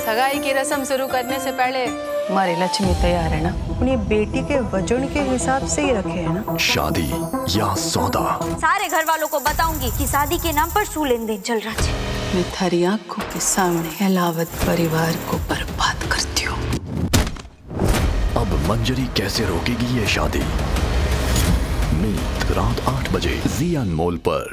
सगाई की रस्म शुरू करने से पहले हमारी लक्ष्मी तैयार है ना? अपनी बेटी के वज़न के हिसाब से ही रखे है ना? शादी या सौदा? सारे घर वालों को बताऊँगी कि शादी के नाम पर सू लेन देन चल रहा है। मैं थारी आँखों के सामने अलावत परिवार को बर्बाद करती हूँ। अब मंजरी कैसे रोकेगी ये शादी? मीत रात आठ बजे जी अनमोल पर।